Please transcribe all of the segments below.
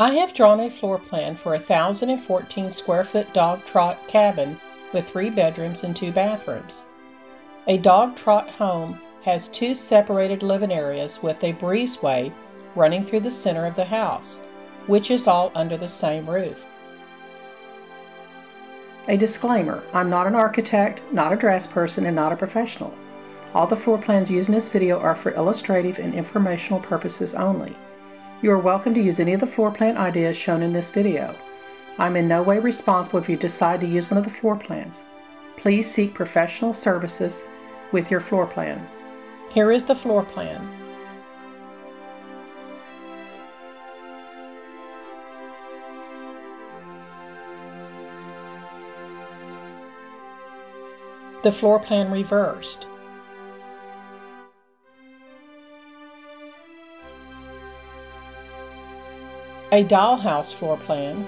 I have drawn a floor plan for a 1,014 square foot dog trot cabin with three bedrooms and two bathrooms. A dog trot home has two separated living areas with a breezeway running through the center of the house, which is all under the same roof. A disclaimer I'm not an architect, not a drafts person, and not a professional. All the floor plans used in this video are for illustrative and informational purposes only. You are welcome to use any of the floor plan ideas shown in this video. I'm in no way responsible if you decide to use one of the floor plans. Please seek professional services with your floor plan. Here is the floor plan. The floor plan reversed. A dollhouse floor plan,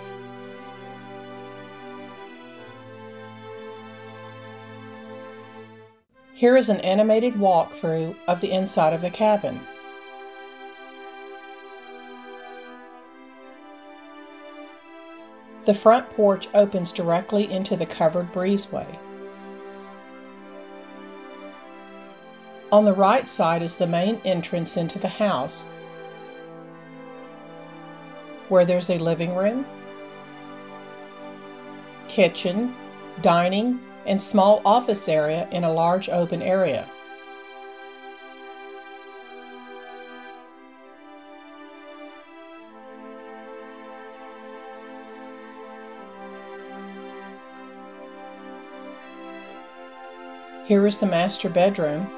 Here is an animated walkthrough of the inside of the cabin. The front porch opens directly into the covered breezeway. On the right side is the main entrance into the house where there's a living room, kitchen, dining, and small office area in a large open area. Here is the master bedroom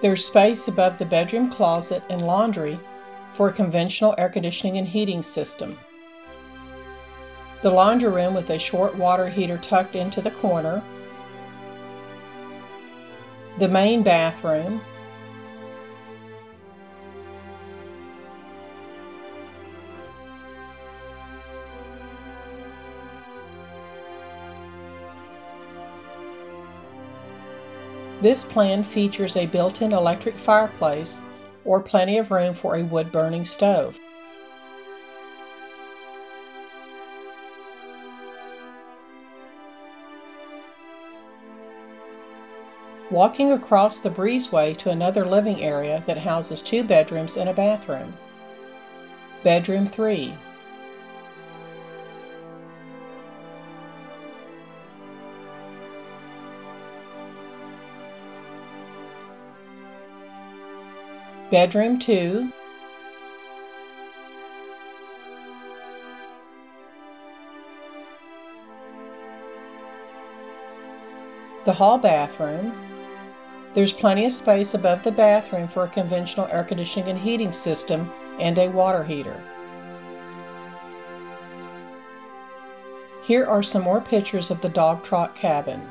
There's space above the bedroom closet and laundry for a conventional air conditioning and heating system. The laundry room with a short water heater tucked into the corner. The main bathroom. This plan features a built-in electric fireplace or plenty of room for a wood-burning stove. Walking across the breezeway to another living area that houses two bedrooms and a bathroom. Bedroom 3 Bedroom 2, the hall bathroom. There's plenty of space above the bathroom for a conventional air conditioning and heating system and a water heater. Here are some more pictures of the dog trot cabin.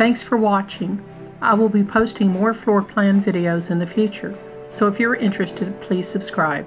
Thanks for watching. I will be posting more floor plan videos in the future, so if you're interested, please subscribe.